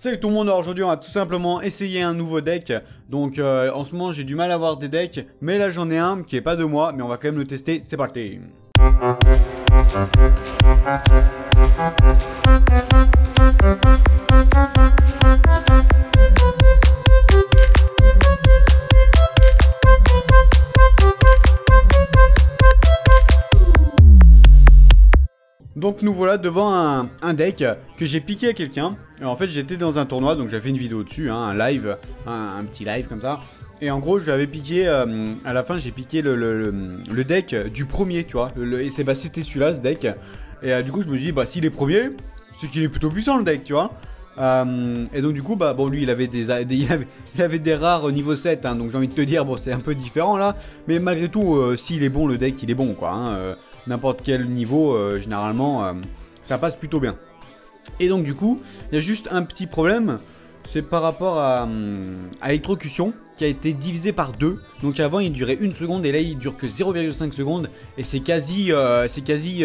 Salut tout le monde, aujourd'hui on va tout simplement essayer un nouveau deck. Donc euh, en ce moment j'ai du mal à avoir des decks, mais là j'en ai un qui est pas de moi, mais on va quand même le tester, c'est parti. Donc nous voilà devant un, deck que j'ai piqué à quelqu'un. En fait j'étais dans un tournoi, donc j'ai fait une vidéo dessus, hein, un live, un, petit live comme ça. Et en gros je l'avais piqué, euh, à la fin j'ai piqué le, deck du premier, tu vois. et bah, c'était celui-là ce deck. Et euh, du coup je me dis, bah s'il est premier, c'est qu'il est plutôt puissant le deck, tu vois. Euh, et donc du coup, bah bon, lui, il avait des, rares au niveau 7, hein, donc j'ai envie de te dire, c'est un peu différent là, mais malgré tout, s'il est bon, le deck, il est bon, quoi. Hein, n'importe quel niveau, euh, généralement, euh, ça passe plutôt bien. Et donc du coup, il y a juste un petit problème, c'est par rapport à, hum, à qui a été divisé par 2. Donc avant il durait une seconde et là il dure que 0,5 secondes et c'est quasi, euh, c'est quasi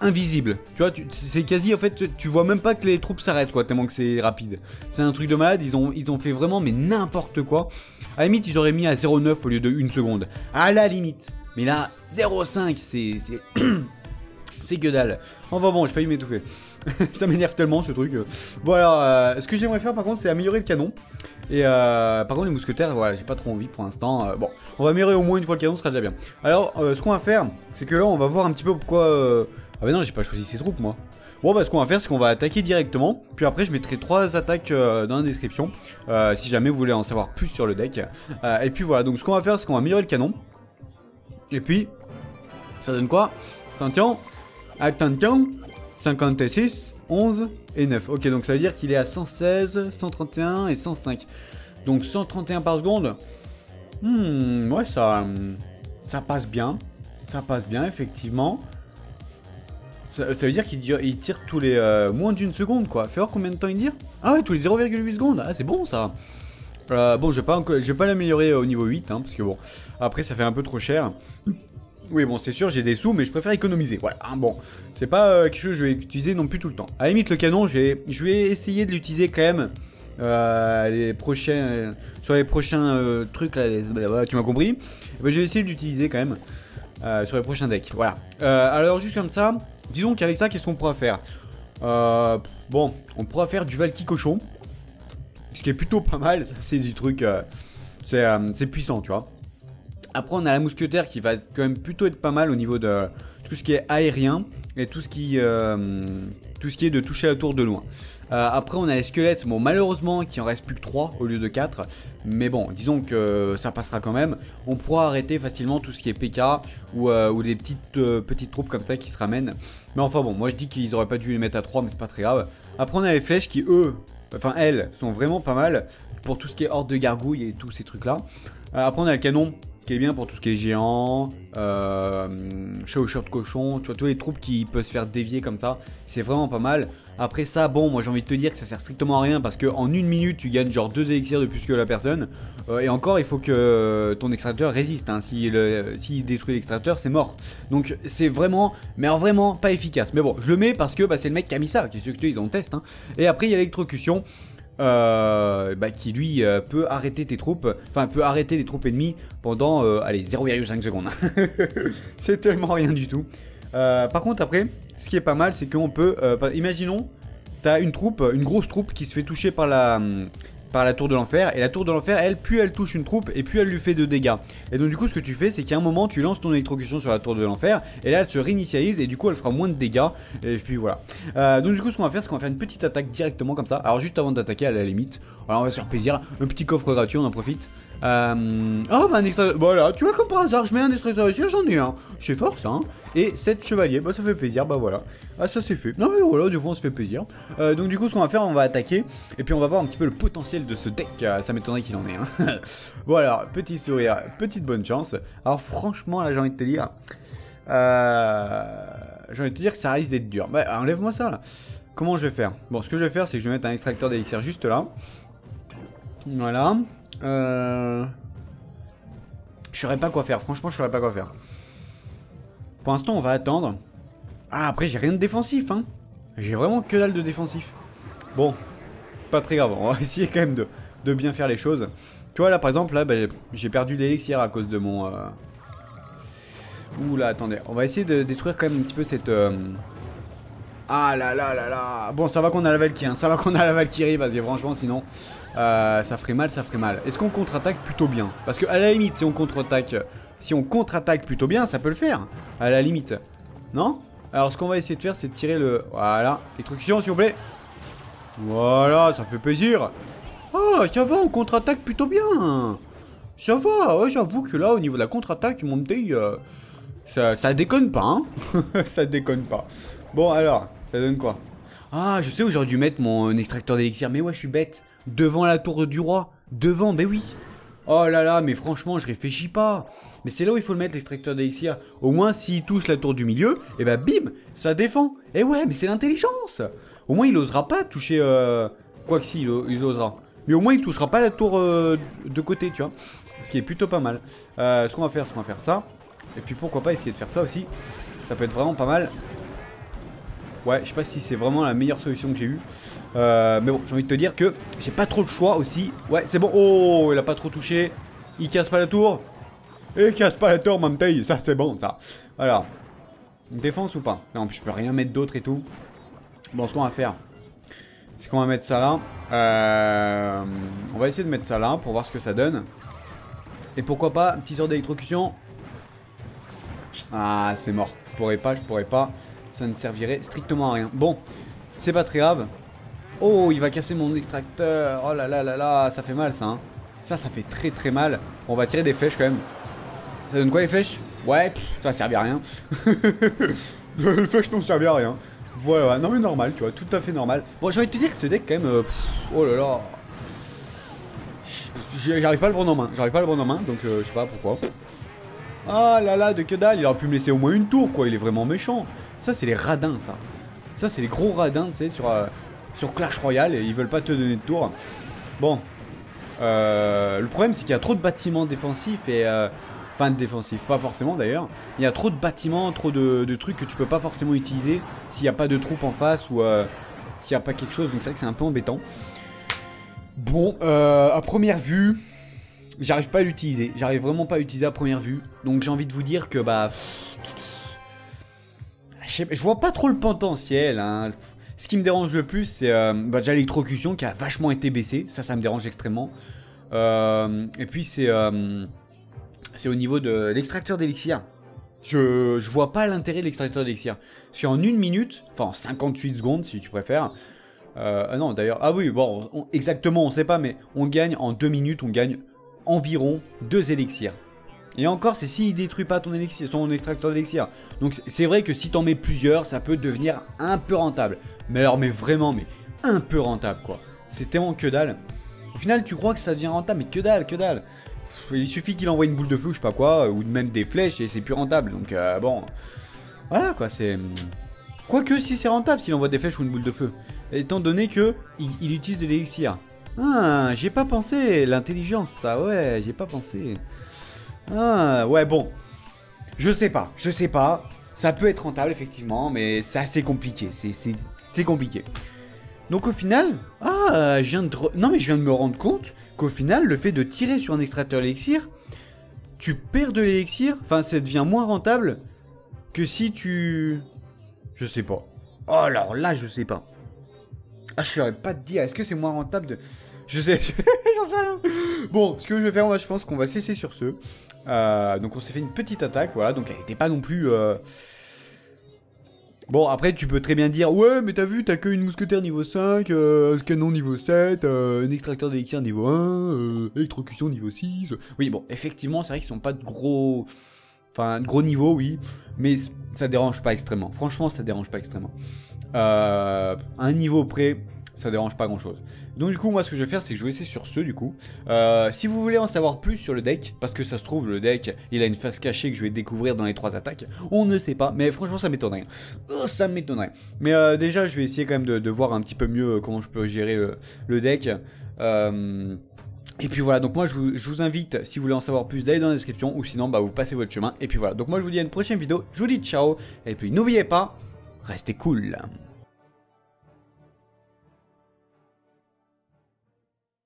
invisible. Tu vois, c'est quasi en fait, tu vois même pas que les troupes s'arrêtent quoi, tellement que c'est rapide. C'est un truc de malade, ils ont, ils ont fait vraiment mais n'importe quoi. À la limite, ils auraient mis à 0,9 au lieu de 1 seconde. À la limite. Mais là, 0,5, c'est. C'est que dalle. Enfin bon, j'ai failli m'étouffer. ça m'énerve tellement ce truc. Bon alors, euh, ce que j'aimerais faire par contre, c'est améliorer le canon. Et euh, par contre, les mousquetaires, voilà, j'ai pas trop envie pour l'instant. Euh, bon, on va améliorer au moins une fois le canon, ce sera déjà bien. Alors, ce qu'on va faire, c'est que là, on va voir un petit peu pourquoi. Ah, bah non, j'ai pas choisi ces troupes moi. Bon bah ce qu'on va faire c'est qu'on va attaquer directement Puis après je mettrai trois attaques dans la description Si jamais vous voulez en savoir plus sur le deck Et puis voilà donc ce qu'on va faire c'est qu'on va améliorer le canon Et puis ça donne quoi? Attention. Attention. 56, 11 et 9. Ok, donc ça veut dire qu'il est à 116, 131 et 105. Donc 131 par seconde. Hmm, ouais, ça, passe bien. Ça passe bien, effectivement. Ça, veut dire qu'il tire tous les euh, moins d'une seconde, quoi. Fais voir combien de temps il tire Ah ouais, tous les 0,8 secondes. Ah, c'est bon, ça. Euh, bon, je vais pas, l'améliorer au niveau 8, hein, parce que bon, après ça fait un peu trop cher. Oui, bon, c'est sûr, j'ai des sous, mais je préfère économiser. Voilà, hein, bon. C'est pas euh, quelque chose que je vais utiliser non plus tout le temps. À la limite, le canon, je vais, essayer de l'utiliser quand même. Euh, sur les prochains euh, trucs, tu m'as compris. Je vais essayer de l'utiliser quand même sur les prochains decks. Voilà. alors, juste comme ça, disons qu'avec ça, qu'est-ce qu'on pourra faire? Bon, on pourra faire du Valky cochon. Ce qui est plutôt pas mal. c'est du truc. c'est puissant, tu vois. Après, on a la mousquetaire qui va quand même plutôt être pas mal au niveau de tout ce qui est aérien et tout ce qui, euh, tout ce qui est de toucher la tour de loin. Euh, après, on a les squelettes, bon, malheureusement, qui en reste plus que 3 au lieu de 4. Mais bon, disons que ça passera quand même. On pourra arrêter facilement tout ce qui est PK ou, euh, ou des petites, petites troupes comme ça qui se ramènent. Mais enfin, bon, moi je dis qu'ils auraient pas dû les mettre à 3, mais c'est pas très grave. Après, on a les flèches qui, eux, enfin, elles, sont vraiment pas mal pour tout ce qui est horde de gargouilles et tous ces trucs là. après, on a le canon qui est bien pour tout ce qui est géant, euh, de cochon, tu vois, tous les troupes qui peuvent se faire dévier comme ça, c'est vraiment pas mal. Après ça, bon, moi j'ai envie de te dire que ça sert strictement à rien parce qu'en une minute tu gagnes genre deux élixirs de plus que la personne. Euh, et encore, il faut que ton extracteur résiste. Hein. S'il détruit l'extracteur, c'est mort. Donc c'est vraiment, mais vraiment pas efficace. Mais bon, je le mets parce que bah, c'est le mec qui a mis ça, qui est ils ont test. Hein. Et après, il y a l'électrocution. Euh, bah, qui lui euh, peut arrêter tes troupes, enfin peut arrêter les troupes ennemies pendant, euh, allez, 0,5 secondes. c'est tellement rien du tout. par contre après, ce qui est pas mal, c'est qu'on peut, imaginons, t'as une troupe, une grosse troupe qui se fait toucher par la, par la tour de l'enfer. Et la tour de l'enfer, elle, plus elle touche une troupe et plus elle lui fait de dégâts. Et donc du coup, ce que tu fais, c'est qu'à un moment, tu lances ton électrocution sur la tour de l'enfer. Et là, elle se réinitialise et du coup, elle fera moins de dégâts. Et puis voilà. Euh, donc du coup, ce qu'on va faire, c'est qu'on va faire une petite attaque directement comme ça. Alors juste avant d'attaquer, à la limite, alors on va se faire plaisir. Un petit coffre gratuit, on en profite. Euh... Oh, bah un extrait. Voilà, tu vois, comme par hasard, je mets un extracteur ici, j'en ai un. C'est fort ça, hein. Et 7 chevaliers, bah ça fait plaisir, bah voilà. Ah, ça c'est fait. Non, mais voilà, du coup, on se fait plaisir. Euh, donc, du coup, ce qu'on va faire, on va attaquer. Et puis, on va voir un petit peu le potentiel de ce deck. Euh, ça m'étonnerait qu'il en ait, hein. voilà, petit sourire, petite bonne chance. Alors, franchement, là, j'ai envie de te dire. Euh. J'ai envie de te dire que ça risque d'être dur. Bah, enlève-moi ça là. Comment je vais faire? Bon, ce que je vais faire, c'est que je vais mettre un extracteur d'élixir juste là. Voilà. Euh... Je saurais pas quoi faire, franchement je saurais pas quoi faire. Pour l'instant on va attendre. Ah après j'ai rien de défensif hein. J'ai vraiment que dalle de défensif. Bon. pas très grave. On va essayer quand même de, bien faire les choses. Tu vois, là, par exemple, là, bah, j'ai perdu l'élixir à cause de mon... Euh... Ouh attendez. On va essayer de détruire quand même un petit peu cette... Euh, ah là là là là Bon, ça va qu'on a la Valkyrie, hein. ça va qu'on a la Valkyrie, vas-y, franchement, sinon, euh, ça ferait mal, ça ferait mal. Est-ce qu'on contre-attaque plutôt bien? Parce que à la limite, si on contre-attaque si on contre-attaque plutôt bien, ça peut le faire, à la limite. Non? Alors, ce qu'on va essayer de faire, c'est de tirer le... Voilà, électrocution, s'il vous plaît. Voilà, ça fait plaisir. Ah, ça va, on contre-attaque plutôt bien. Ça va, ouais, j'avoue que là, au niveau de la contre-attaque, mon petit, euh, ça, ça déconne pas, hein Ça déconne pas. Bon, alors, ça donne quoi Ah, je sais où j'aurais dû mettre mon extracteur d'élixir, mais ouais, je suis bête. Devant la tour du roi. Devant, mais oui. Oh là là, mais franchement, je réfléchis pas. Mais c'est là où il faut le mettre, l'extracteur d'élixir. Au moins, s'il touche la tour du milieu, et eh ben bim, ça défend. Et eh ouais, mais c'est l'intelligence. Au moins, il osera pas toucher... Euh... Quoi que si, il, osera. Mais au moins, il touchera pas la tour euh, de côté, tu vois. Ce qui est plutôt pas mal. Euh, ce qu'on va faire, c'est qu'on va faire ça. Et puis pourquoi pas essayer de faire ça aussi. Ça peut être vraiment pas mal. Ouais, je sais pas si c'est vraiment la meilleure solution que j'ai eue. Euh, mais bon, j'ai envie de te dire que j'ai pas trop de choix aussi. Ouais, c'est bon. Oh, il a pas trop touché. Il casse pas la tour. Et il casse pas la tour, Mamtei. Ça, c'est bon, ça. Voilà. Une défense ou pas? Non, je peux rien mettre d'autre et tout. Bon, ce qu'on va faire, c'est qu'on va mettre ça là. Euh, on va essayer de mettre ça là pour voir ce que ça donne. Et pourquoi pas, petit sort d'électrocution. Ah, c'est mort. Je pourrais pas, je pourrais pas ça ne servirait strictement à rien. Bon, c'est pas très grave. Oh, il va casser mon extracteur. Oh là là là là, ça fait mal ça. Hein. Ça, ça fait très très mal. On va tirer des flèches quand même. Ça donne quoi les flèches? Ouais, ça servi à rien. les flèches n'ont servi à rien. Voilà, non mais normal, tu vois, tout à fait normal. Bon, j'ai envie de te dire que ce deck quand même... Euh, oh là là... J'arrive pas à le prendre en main, j'arrive pas à le prendre en main, donc euh, je sais pas pourquoi. Ah là là, de que dalle, il aurait pu me laisser au moins une tour, quoi, il est vraiment méchant. Ça, c'est les radins, ça. Ça, c'est les gros radins, tu sais, sur, euh, sur Clash Royale, et ils veulent pas te donner de tour. Bon. Euh, le problème, c'est qu'il y a trop de bâtiments défensifs et... Euh, enfin, défensifs, pas forcément d'ailleurs. Il y a trop de bâtiments, trop de, trucs que tu peux pas forcément utiliser s'il n'y a pas de troupes en face ou s'il n'y a pas quelque chose. Donc c'est vrai que c'est un peu embêtant. Bon, à première vue, j'arrive pas à l'utiliser. J'arrive vraiment pas à l'utiliser à première vue. Donc j'ai envie de vous dire que bah je, vois pas trop le potentiel. Hein. Ce qui me dérange le plus, c'est euh, bah, déjà l'électrocution qui a vachement été baissée. Ça, ça me dérange extrêmement. Euh, et puis, c'est euh, c'est au niveau de l'extracteur d'élixir. Je, je vois pas l'intérêt de l'extracteur d'élixir. Parce qu'en une minute, enfin en 58 secondes si tu préfères. ah non, d'ailleurs, ah oui, bon, exactement, on sait pas, mais on gagne en deux minutes, on gagne environ deux élixirs. Et encore, c'est s'il détruit pas ton, élixir, ton extracteur d'élixir. Donc c'est vrai que si t'en mets plusieurs, ça peut devenir un peu rentable. Mais alors, mais vraiment, mais un peu rentable, quoi. C'est tellement que dalle. Au final, tu crois que ça devient rentable, mais que dalle, que dalle. Il suffit qu'il envoie une boule de feu, je sais pas quoi, ou même des flèches, et c'est plus rentable. Donc euh, bon, voilà quoi, c'est... Quoique si c'est rentable s'il envoie des flèches ou une boule de feu. Étant donné que il, utilise de l'élixir. Ah, j'ai pas pensé, l'intelligence, ça, ouais, j'ai pas pensé. Ah, ouais, bon. Je sais pas, je sais pas. Ça peut être rentable, effectivement, mais c'est assez compliqué. C'est compliqué. Donc au final, ah, je viens de... Non mais je viens de me rendre compte qu'au final, le fait de tirer sur un extracteur d'élixir, tu perds de l'élixir, enfin ça devient moins rentable que si tu... Je sais pas. Oh alors là, je sais pas. Ah, je saurais pas te dire, est-ce que c'est moins rentable de... Je sais, j'en sais rien. Bon, ce que je vais faire, moi je pense qu'on va cesser sur ce. Euh, donc on s'est fait une petite attaque, voilà, donc elle n'était pas non plus... Euh, bon, après, tu peux très bien dire, ouais, mais t'as vu, t'as que une mousquetaire niveau 5, euh, un canon niveau 7, un extracteur d'élixir niveau 1, électrocution niveau 6. Oui, bon, effectivement, c'est vrai qu'ils sont pas de gros... Enfin, de gros niveau, oui, mais ça dérange pas extrêmement. Franchement, ça dérange pas extrêmement. un niveau près, ça dérange pas grand chose. Donc du coup moi ce que je vais faire c'est que je vais essayer sur ce du coup. Euh, si vous voulez en savoir plus sur le deck, parce que ça se trouve le deck il a une face cachée que je vais découvrir dans les trois attaques, on ne sait pas, mais franchement ça m'étonnerait. Oh, ça m'étonnerait. Mais euh, déjà je vais essayer quand même de, voir un petit peu mieux euh, comment je peux gérer le, deck. et puis voilà, donc moi je vous, invite, si vous voulez en savoir plus, d'aller dans la description, ou sinon bah vous passez votre chemin. Et puis voilà, donc moi je vous dis à une prochaine vidéo, je vous dis ciao, et puis n'oubliez pas, restez cool.